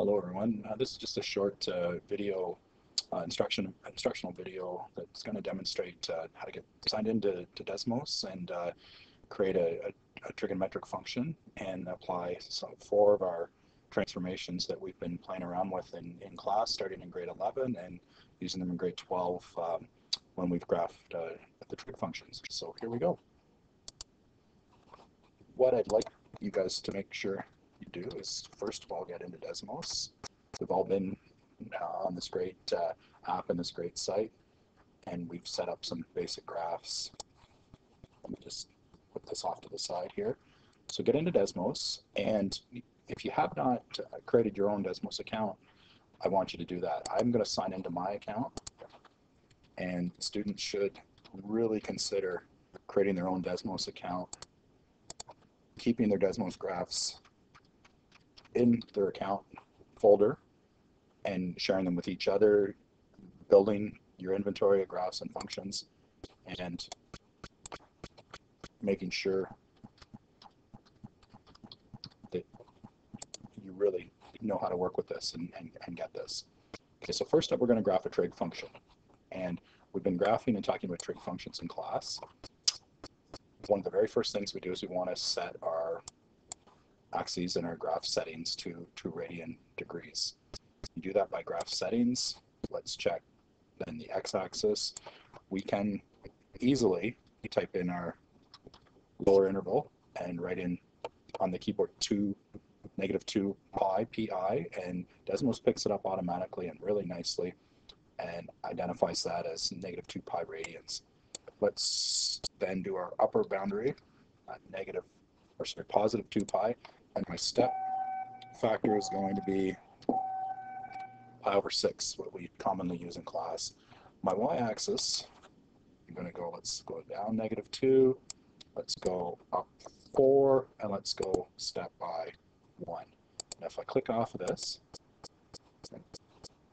Hello everyone. Uh, this is just a short uh, video, uh, instruction instructional video that's going to demonstrate uh, how to get signed into to Desmos and uh, create a, a, a, trigonometric function and apply some, four of our transformations that we've been playing around with in, in class starting in grade 11 and using them in grade 12 um, when we've graphed uh, the trig functions. So here we go. What I'd like you guys to make sure do is first of all get into Desmos. We've all been uh, on this great uh, app and this great site, and we've set up some basic graphs. Let me just put this off to the side here. So get into Desmos, and if you have not uh, created your own Desmos account, I want you to do that. I'm going to sign into my account, and students should really consider creating their own Desmos account, keeping their Desmos graphs in their account folder and sharing them with each other, building your inventory of graphs and functions, and making sure that you really know how to work with this and, and, and get this. Okay, so first up we're going to graph a trig function. And we've been graphing and talking about trig functions in class. One of the very first things we do is we want to set our axes in our graph settings to, to radian degrees. You do that by graph settings. Let's check then the x-axis. We can easily type in our lower interval and write in on the keyboard 2, negative 2 pi, pi, and Desmos picks it up automatically and really nicely and identifies that as negative 2 pi radians. Let's then do our upper boundary, negative, or sorry, positive 2 pi, and my step factor is going to be pi over 6, what we commonly use in class. My y-axis, I'm going to go, let's go down negative 2, let's go up 4, and let's go step by 1. And if I click off of this,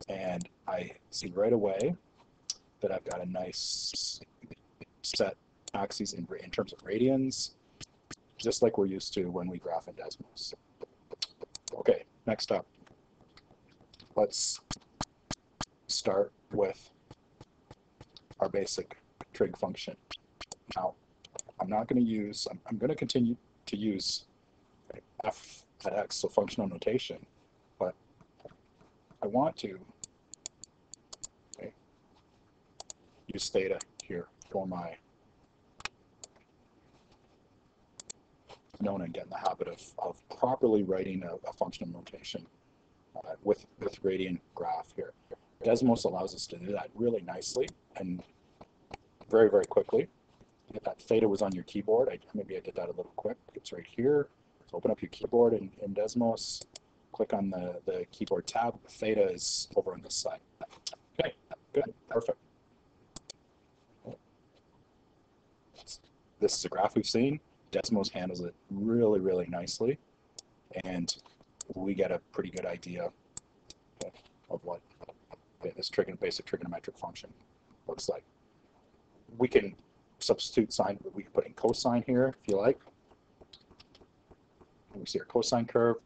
and I see right away that I've got a nice set axes in, in terms of radians, just like we're used to when we graph in Desmos. Okay, next up. Let's start with our basic trig function. Now, I'm not going to use, I'm, I'm going to continue to use f at x, so functional notation, but I want to okay, use theta here for my known and get in the habit of, of properly writing a, a functional notation uh, with, with gradient graph here. Desmos allows us to do that really nicely and very, very quickly. If that theta was on your keyboard, I, maybe I did that a little quick. It's right here. So open up your keyboard in, in Desmos, click on the, the keyboard tab. Theta is over on this side. Okay, good, perfect. This is a graph we've seen. Desmos handles it really, really nicely, and we get a pretty good idea of what this trigon basic trigonometric function looks like. We can substitute sine, we can put in cosine here if you like. We see our cosine curve,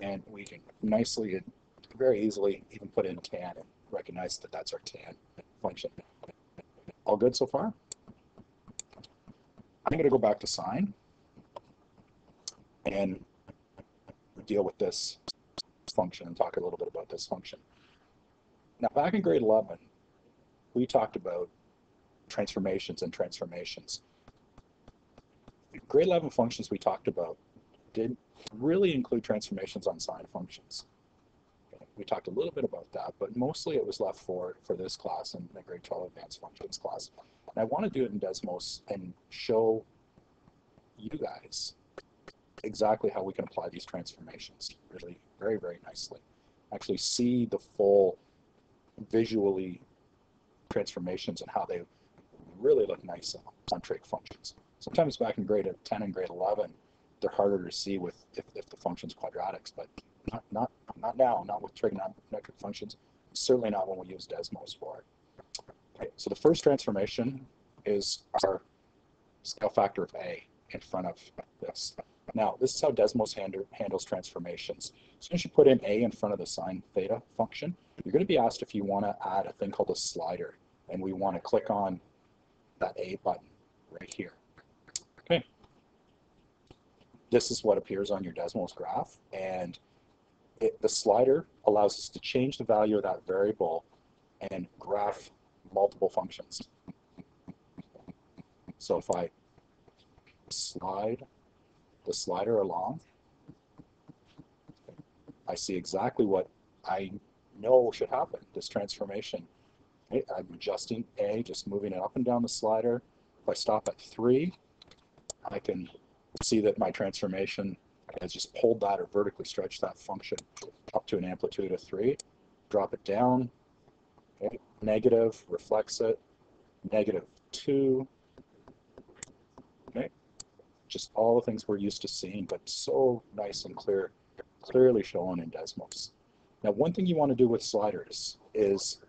and we can nicely and very easily even put in tan and recognize that that's our tan function. All good so far? I'm going to go back to sine and deal with this function and talk a little bit about this function. Now, back in grade 11, we talked about transformations and transformations. grade 11 functions we talked about did really include transformations on sine functions. We talked a little bit about that, but mostly it was left for, for this class and the grade 12 advanced functions class. And I want to do it in Desmos and show you guys exactly how we can apply these transformations really very, very nicely. Actually see the full visually transformations and how they really look nice on trig functions. Sometimes back in grade 10 and grade 11, they're harder to see with if, if the function's quadratics, but not, not, not now, not with trigonometric functions, certainly not when we use Desmos for it. Okay, so the first transformation is our scale factor of A in front of this. Now, this is how Desmos handle, handles transformations. As soon as you put in a in front of the sine theta function, you're going to be asked if you want to add a thing called a slider. And we want to click on that A button right here. Okay. This is what appears on your Desmos graph. And it, the slider allows us to change the value of that variable and graph multiple functions. So if I slide the slider along, I see exactly what I know should happen, this transformation. I'm adjusting A, just moving it up and down the slider. If I stop at 3, I can see that my transformation has just pulled that or vertically stretched that function up to an amplitude of 3. Drop it down, negative, reflects it, negative 2, okay, just all the things we're used to seeing, but so nice and clear, clearly shown in Desmos. Now, one thing you want to do with sliders is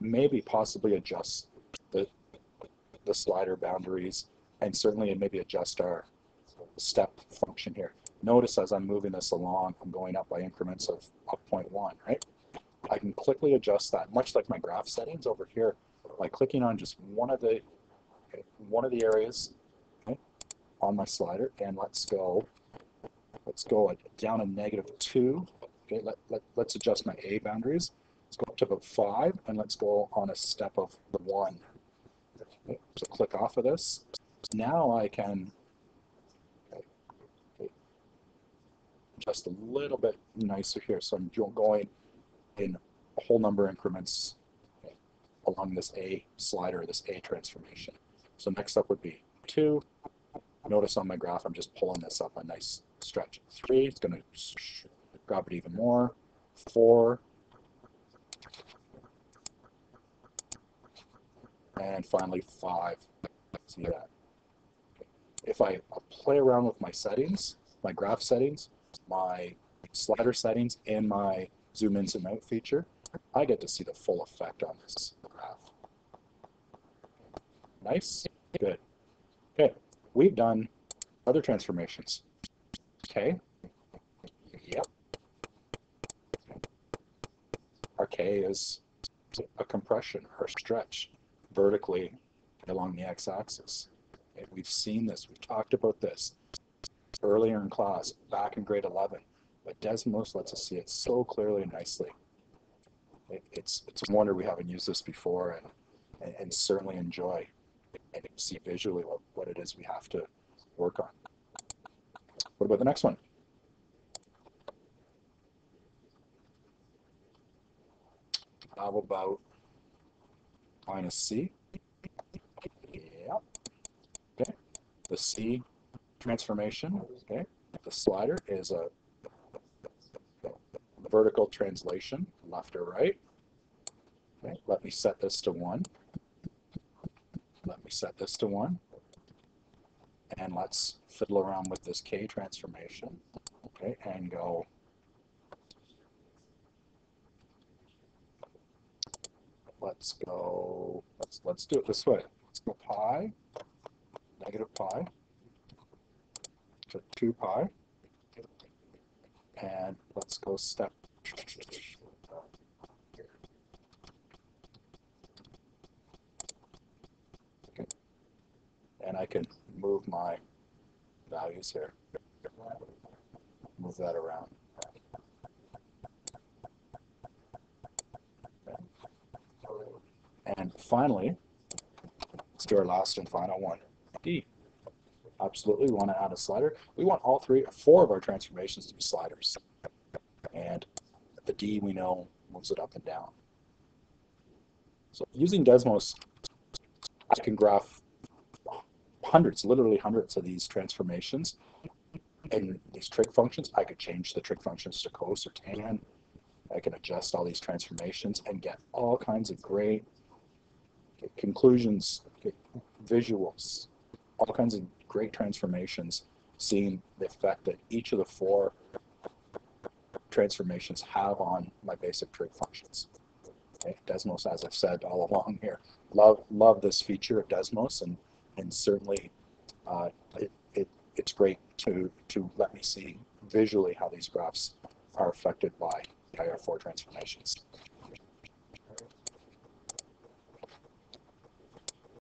maybe possibly adjust the, the slider boundaries and certainly maybe adjust our step function here. Notice as I'm moving this along, I'm going up by increments of up 0.1, right? I can quickly adjust that, much like my graph settings over here, by clicking on just one of the okay, one of the areas okay, on my slider, and let's go let's go down a negative two. Okay, let, let, let's adjust my A boundaries. Let's go up to about five, and let's go on a step of the one. Okay, so click off of this. Now I can just a little bit nicer here. So I'm going in whole number increments along this A slider, this A transformation. So next up would be two. Notice on my graph, I'm just pulling this up a nice stretch. Three, it's going to grab it even more. Four. And finally, five. See that? If I play around with my settings, my graph settings, my slider settings, and my zoom in, zoom out feature, I get to see the full effect on this graph. Nice? Good. Okay, we've done other transformations. Okay. Yep. Our K is a compression or stretch vertically along the x-axis. We've seen this. We've talked about this earlier in class, back in grade 11. But Desmos lets us see it so clearly and nicely. It, it's, it's a wonder we haven't used this before and, and, and certainly enjoy and see visually what, what it is we have to work on. What about the next one? How about minus C? Yeah. Okay. The C transformation, okay? The slider is a vertical translation, left or right. Okay, let me set this to 1. Let me set this to 1. And let's fiddle around with this K transformation. Okay, and go let's go let's let's do it this way. Let's go pi, negative pi to 2 pi. And let's go step Okay. And I can move my values here. Move that around. And finally, let's do our last and final one, D. Absolutely, we want to add a slider. We want all three, four of our transformations to be sliders. And the D we know moves it up and down. So using Desmos, I can graph hundreds, literally hundreds of these transformations and these trig functions. I could change the trig functions to cos or tan. I can adjust all these transformations and get all kinds of great conclusions, visuals, all kinds of great transformations, seeing the effect that each of the four transformations have on my basic trig functions. Okay, Desmos, as I've said all along here, love love this feature of Desmos, and and certainly uh, it, it it's great to, to let me see visually how these graphs are affected by IR4 transformations.